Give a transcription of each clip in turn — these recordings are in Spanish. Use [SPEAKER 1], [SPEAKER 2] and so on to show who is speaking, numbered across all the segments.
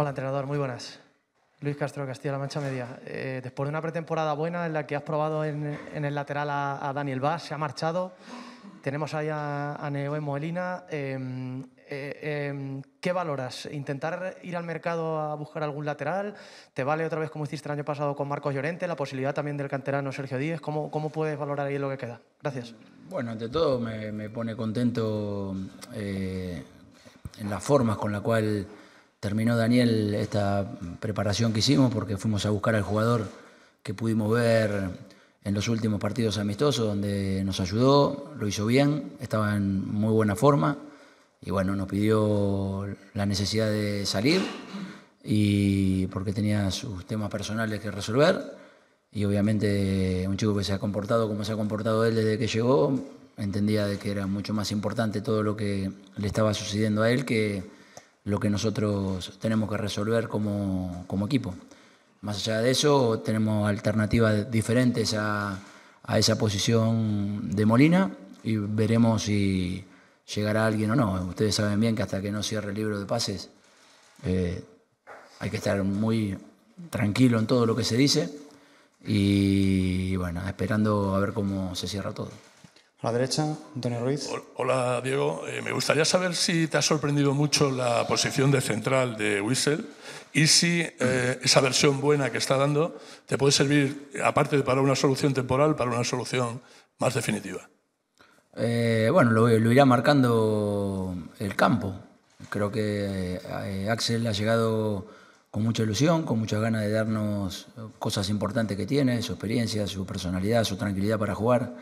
[SPEAKER 1] Hola, entrenador, muy buenas. Luis Castro, Castilla-La Mancha Media. Eh, después de una pretemporada buena en la que has probado en, el lateral a, Daniel Vaz, se ha marchado. Tenemos ahí a, a Molina. Em, eh, em, ¿Qué valoras? ¿Intentar ir al mercado a buscar algún lateral? ¿Te vale otra vez como hiciste el año pasado con Marcos Llorente? ¿La posibilidad también del canterano Sergio Díez? ¿Cómo, cómo puedes valorar ahí lo que queda? Gracias.
[SPEAKER 2] Bueno, ante todo me, pone contento eh, en las formas con la cual terminó Daniel esta preparación que hicimos porque fuimos a buscar al jugador que pudimos ver en los últimos partidos amistosos donde nos ayudó, lo hizo bien, estaba en muy buena forma y bueno, nos pidió la necesidad de salir y porque tenía sus temas personales que resolver. Y obviamente un chico que se ha comportado como se ha comportado él desde que llegó, entendía de que era mucho más importante todo lo que le estaba sucediendo a él que lo que nosotros tenemos que resolver como, equipo. Más allá de eso, tenemos alternativas diferentes a, esa posición de Molina y veremos si llegará alguien o no. Ustedes saben bien que hasta que no cierre el libro de pases eh, hay que estar muy tranquilo en todo lo que se dice y bueno, esperando a ver cómo se cierra todo.
[SPEAKER 3] A la derecha, Antonio Ruiz.
[SPEAKER 4] Hola, Diego. Eh, me gustaría saber si te ha sorprendido mucho la posición de central de Wissel y si eh, esa versión buena que está dando te puede servir, aparte de para una solución temporal, para una solución más definitiva.
[SPEAKER 2] Eh, bueno, lo, irá marcando el campo. Creo que Axel ha llegado con mucha ilusión, con muchas ganas de darnos cosas importantes que tiene, su experiencia, su personalidad, su tranquilidad para jugar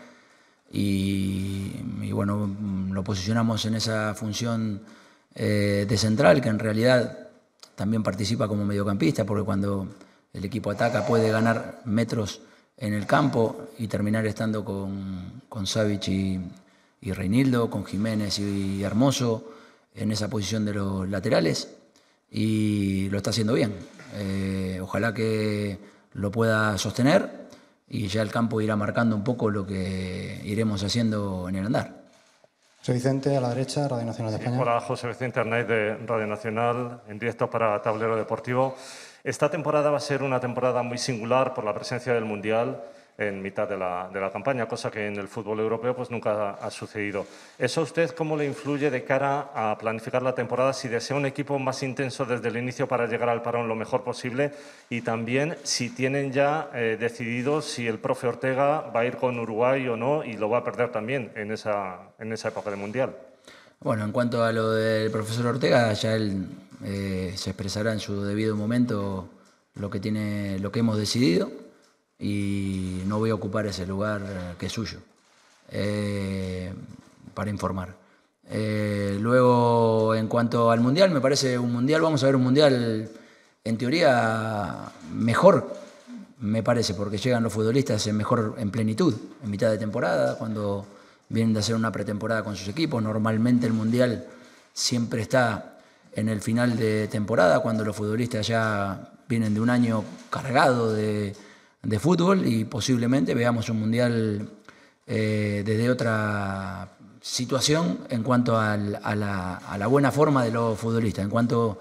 [SPEAKER 2] y, bueno, lo posicionamos en esa función eh, de central, que en realidad también participa como mediocampista, porque cuando el equipo ataca puede ganar metros en el campo y terminar estando con, con Savic y, y Reinildo, con Jiménez y Hermoso en esa posición de los laterales y lo está haciendo bien. Eh, ojalá que lo pueda sostener y ya el campo irá marcando un poco lo que iremos haciendo en el andar.
[SPEAKER 3] José Vicente, a la derecha, Radio Nacional de España.
[SPEAKER 5] hola, José Vicente Arnaiz de Radio Nacional, en directo para Tablero Deportivo. Esta temporada va a ser una temporada muy singular por la presencia del Mundial en mitad de la, campaña, cosa que en el fútbol europeo pues nunca ha, sucedido. ¿Eso a usted cómo le influye de cara a planificar la temporada si desea un equipo más intenso desde el inicio para llegar al parón lo mejor posible? Y también si tienen ya eh, decidido si el profe Ortega va a ir con Uruguay o no y lo va a perder también en esa, en esa época del Mundial.
[SPEAKER 2] Bueno, en cuanto a lo del profesor Ortega, ya él eh, se expresará en su debido momento lo que, tiene, lo que hemos decidido y no voy a ocupar ese lugar que es suyo eh, para informar. Eh, luego, en cuanto al Mundial, me parece un Mundial, vamos a ver un Mundial en teoría mejor, me parece, porque llegan los futbolistas en mejor en plenitud, en mitad de temporada, cuando vienen de hacer una pretemporada con sus equipos. Normalmente el Mundial siempre está en el final de temporada, cuando los futbolistas ya vienen de un año cargado de, de fútbol y posiblemente veamos un mundial eh, desde otra situación en cuanto a, la, buena forma de los futbolistas. En cuanto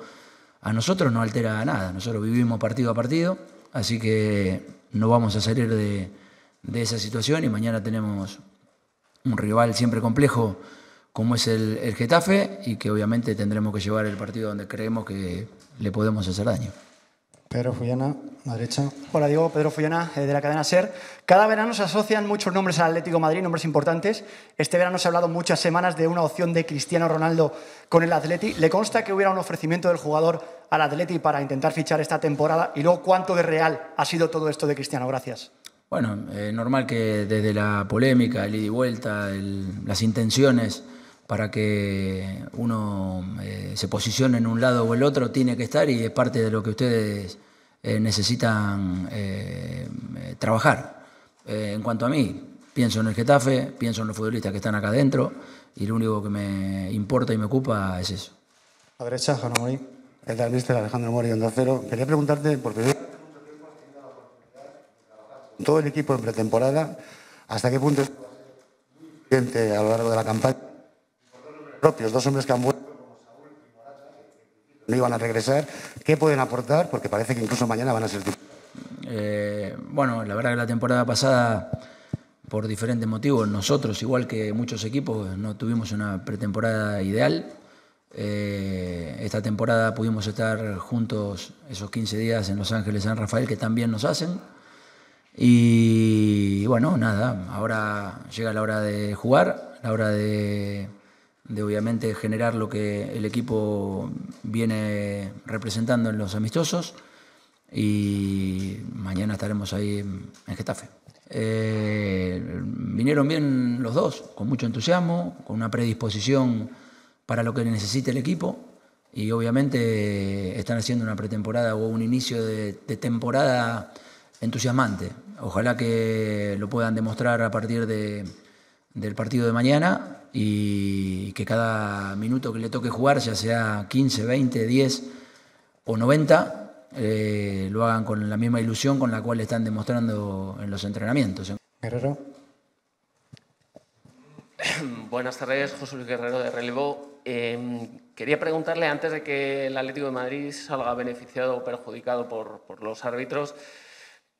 [SPEAKER 2] a nosotros no altera nada, nosotros vivimos partido a partido, así que no vamos a salir de, esa situación y mañana tenemos un rival siempre complejo como es el, el Getafe y que obviamente tendremos que llevar el partido donde creemos que le podemos hacer daño.
[SPEAKER 3] Pedro Fullana, a la derecha.
[SPEAKER 6] Hola, Diego. Pedro Fullana, eh, de la cadena SER. Cada verano se asocian muchos nombres al Atlético Madrid, nombres importantes. Este verano se ha hablado muchas semanas de una opción de Cristiano Ronaldo con el Atleti. ¿Le consta que hubiera un ofrecimiento del jugador al Atleti para intentar fichar esta temporada? Y luego, ¿cuánto de real ha sido todo esto de Cristiano? Gracias.
[SPEAKER 2] Bueno, es eh, normal que desde la polémica, el ida y vuelta, las intenciones para que uno eh, se posicione en un lado o el otro, tiene que estar y es parte de lo que ustedes eh, necesitan eh, trabajar. en cuanto a mí, pienso en el Getafe, pienso en los futbolistas que están acá adentro y lo único que me importa y me ocupa es eso.
[SPEAKER 3] A derecha, Jano. El de Alejandro Mori, Onda Cero. Quería preguntarte, porque todo el equipo en pretemporada, ¿hasta qué punto es a lo largo de la campaña? Propios, dos hombres que han vuelto y no iban a regresar. ¿Qué pueden aportar? Porque parece que incluso mañana van a ser
[SPEAKER 2] eh, bueno, la verdad que la temporada pasada, por diferentes motivos, nosotros, igual que muchos equipos, no tuvimos una pretemporada ideal. Eh, esta temporada pudimos estar juntos esos 15 días en Los Ángeles, San Rafael, que también nos hacen. Y bueno, nada, ahora llega la hora de jugar, la hora de, de obviamente generar lo que el equipo viene representando en los amistosos y mañana estaremos ahí en Getafe. Eh, vinieron bien los dos, con mucho entusiasmo, con una predisposición para lo que necesite el equipo y obviamente están haciendo una pretemporada o un inicio de, temporada entusiasmante. Ojalá que lo puedan demostrar a partir del partido de mañana y que cada minuto que le toque jugar, ya sea 15, 20, 10 o 90, eh, lo hagan con la misma ilusión con la cual están demostrando en los entrenamientos.
[SPEAKER 3] Guerrero.
[SPEAKER 7] Buenas tardes, José Luis Guerrero de Relevo. Em, quería preguntarle, antes de que el Atlético de Madrid salga beneficiado o perjudicado por, los árbitros,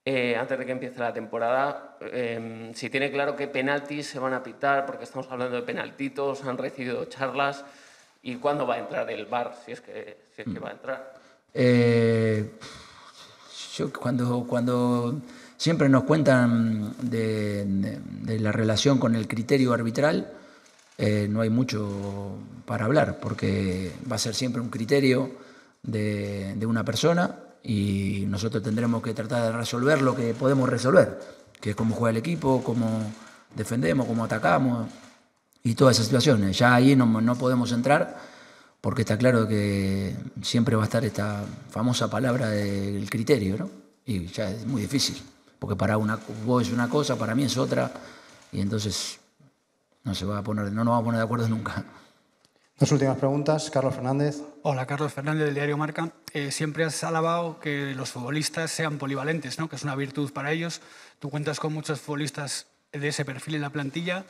[SPEAKER 7] eh, antes de que empiece la temporada, em, si tiene claro qué penaltis se van a pitar, porque estamos hablando de penaltitos, han recibido charlas, y cuándo va a entrar el VAR, si es que, si es que va a entrar.
[SPEAKER 2] Eh, yo cuando, cuando siempre nos cuentan de, la relación con el criterio arbitral, eh, no hay mucho para hablar, porque va a ser siempre un criterio de, una persona y nosotros tendremos que tratar de resolver lo que podemos resolver, que es cómo juega el equipo, cómo defendemos, cómo atacamos y todas esas situaciones. Ya ahí no, no podemos entrar porque está claro que siempre va a estar esta famosa palabra del criterio, ¿no? Y ya es muy difícil, porque para una, vos es una cosa, para mí es otra, y entonces no se va a poner, no nos vamos a poner de acuerdo nunca.
[SPEAKER 3] Dos últimas preguntas. Carlos Fernández.
[SPEAKER 8] Hola, Carlos Fernández del diario Marca. Eh, siempre has alabado que los futbolistas sean polivalentes, ¿no? que es una virtud para ellos. Tú cuentas con muchos futbolistas de ese perfil en la plantilla.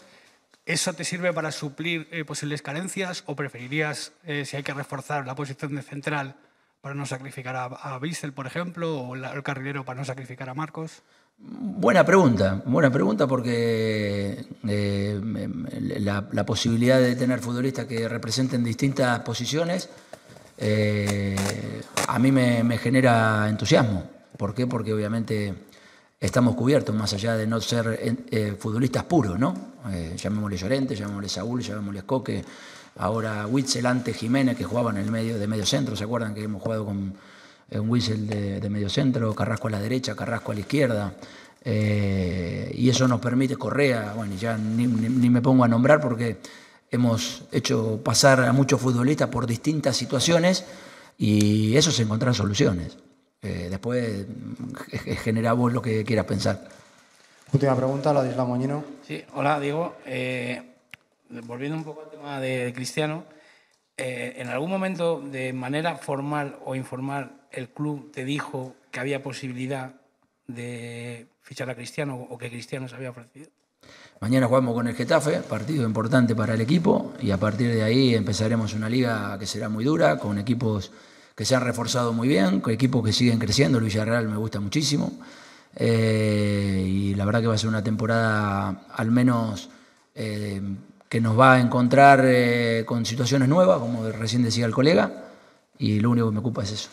[SPEAKER 8] ¿Eso te sirve para suplir eh, posibles carencias o preferirías, eh, si hay que reforzar la posición de central, para no sacrificar a, a por ejemplo, o el carrilero para no sacrificar a Marcos?
[SPEAKER 2] Buena pregunta, buena pregunta porque eh, la, posibilidad de tener futbolistas que representen distintas posiciones a mí me, genera entusiasmo. ¿Por qué? Porque obviamente estamos cubiertos, más allá de no ser eh, futbolistas puros, ¿no? Eh, llamémosle Llorente, llamémosle Saúl, llamémosle Coque, ahora Witzel, antes Jiménez, que jugaban en el medio de medio centro, ¿se acuerdan que hemos jugado con eh, un Witzel de, medio centro, Carrasco a la derecha, Carrasco a la izquierda? y eso nos permite, Correa, bueno, ya ni, me pongo a nombrar porque hemos hecho pasar a muchos futbolistas por distintas situaciones y eso es encontrar soluciones. Eh, después genera vos lo que quieras pensar.
[SPEAKER 3] Última pregunta, la de Isla Moñino.
[SPEAKER 9] Sí, hola Diego. Eh, volviendo un poco al tema de Cristiano, eh, ¿en algún momento de manera formal o informal el club te dijo que había posibilidad de fichar a Cristiano o que Cristiano se había ofrecido?
[SPEAKER 2] Mañana jugamos con el Getafe, partido importante para el equipo, y a partir de ahí empezaremos una liga que será muy dura, con equipos que se han reforzado muy bien, con equipos que siguen creciendo, el Villarreal me gusta muchísimo. Eh, y la verdad que va a ser una temporada al menos eh, que nos va a encontrar eh, con situaciones nuevas, como recién decía el colega, y lo único que me ocupa es eso.